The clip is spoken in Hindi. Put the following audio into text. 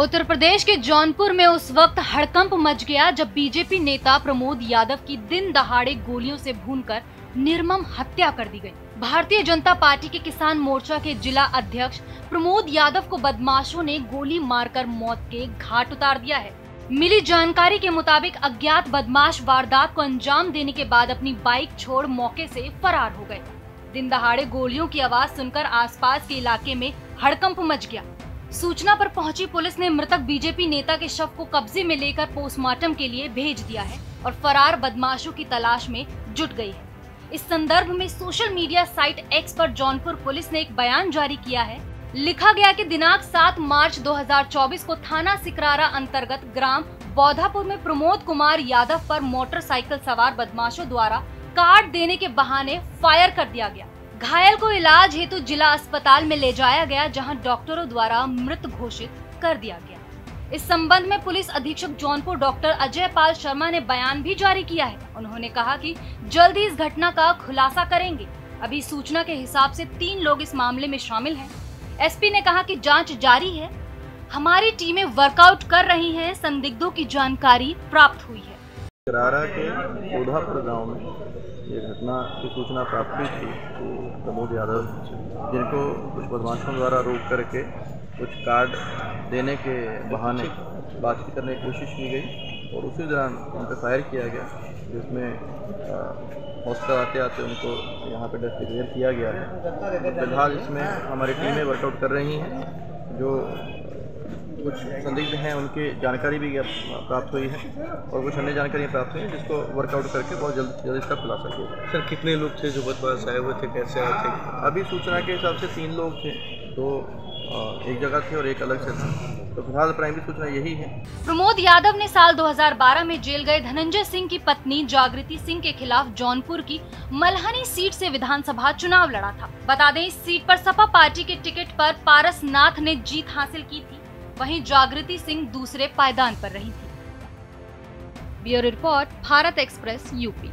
उत्तर प्रदेश के जौनपुर में उस वक्त हड़कंप मच गया जब बीजेपी नेता प्रमोद यादव की दिन दहाड़े गोलियों से भूनकर निर्मम हत्या कर दी गई। भारतीय जनता पार्टी के किसान मोर्चा के जिला अध्यक्ष प्रमोद यादव को बदमाशों ने गोली मारकर मौत के घाट उतार दिया है। मिली जानकारी के मुताबिक अज्ञात बदमाश वारदात को अंजाम देने के बाद अपनी बाइक छोड़ मौके से फरार हो गए। दिन दहाड़े गोलियों की आवाज़ सुनकर आसपास के इलाके में हड़कंप मच गया। सूचना पर पहुँची पुलिस ने मृतक बीजेपी नेता के शव को कब्जे में लेकर पोस्टमार्टम के लिए भेज दिया है और फरार बदमाशों की तलाश में जुट गई है। इस संदर्भ में सोशल मीडिया साइट एक्स पर जौनपुर पुलिस ने एक बयान जारी किया है। लिखा गया कि दिनांक 7 मार्च 2024 को थाना सिकरारा अंतर्गत ग्राम बौधापुर में प्रमोद कुमार यादव पर मोटरसाइकिल सवार बदमाशों द्वारा कार्ड देने के बहाने फायर कर दिया गया। घायल को इलाज हेतु जिला अस्पताल में ले जाया गया, जहाँ डॉक्टरों द्वारा मृत घोषित कर दिया गया। इस संबंध में पुलिस अधीक्षक जौनपुर डॉक्टर अजय पाल शर्मा ने बयान भी जारी किया है। उन्होंने कहा कि जल्द इस घटना का खुलासा करेंगे। अभी सूचना के हिसाब से तीन लोग इस मामले में शामिल हैं। एसपी ने कहा कि जाँच जारी है। हमारी टीमें वर्कआउट कर रही हैं। संदिग्धों की जानकारी प्राप्त हुई है। करारा के ओधापुर गाँव में ये घटना की सूचना प्राप्त हुई थी कि प्रमोद यादव जिनको कुछ बदमाशों द्वारा रोक करके कुछ कार्ड देने के बहाने बातचीत करने की कोशिश की गई और उसी दौरान उन पर फायर किया गया, जिसमें हॉस्पिटल आते आते उनको यहाँ पे डेथ डिक्लेयर किया गया है। फ़िलहाल इसमें हमारी टीमें वर्कआउट कर रही हैं, जो कुछ संदिग्ध हैं उनकी जानकारी भी प्राप्त हुई है और कुछ अन्य जानकारियाँ प्राप्त हुई हैं जिसको वर्कआउट करके बहुत जल्द जल्द इसका खुलासा किया सर कितने लोग थे जो बदमाश आए हुए थे? कैसे आए थे? अभी सूचना के हिसाब से तीन लोग थे। दो एक जगह थे और एक अलग से था। तो फ़िलहाल प्राइमरी सूचना यही है। प्रमोद यादव ने साल 2012 में जेल गए धनंजय सिंह की पत्नी जागृति सिंह के खिलाफ जौनपुर की मलहनी सीट से विधानसभा चुनाव लड़ा था। बता दें इस सीट पर सपा पार्टी के टिकट पर पारस नाथ ने जीत हासिल की थी। वहीं जागृति सिंह दूसरे पायदान पर रही थी। Bureau report Bharat express UP.